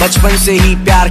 बचपन से ही प्यार